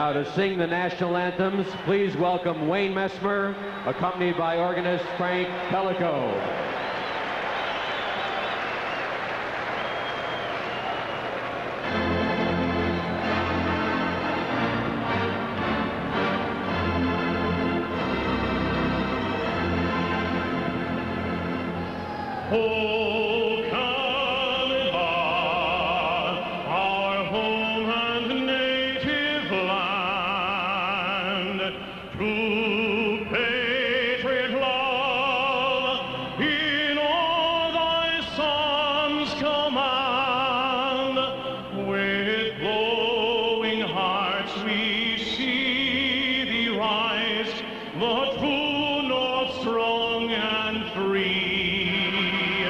Now to sing the national anthems, please welcome Wayne Messmer, accompanied by organist Frank Pellico. Oh, hearts we see thee rise, the true north strong and free.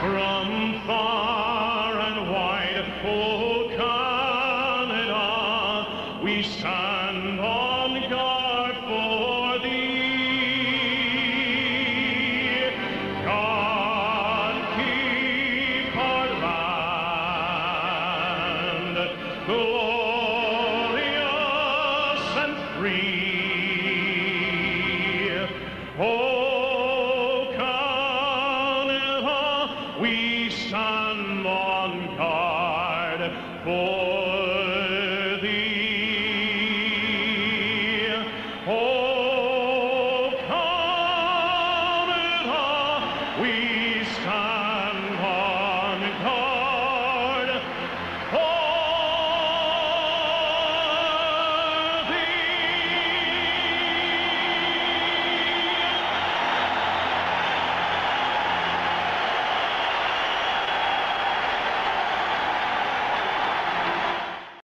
From far and wide, oh Canada, we stand on guard for thee. God keep our land and free. Oh, Canada, we stand on guard for.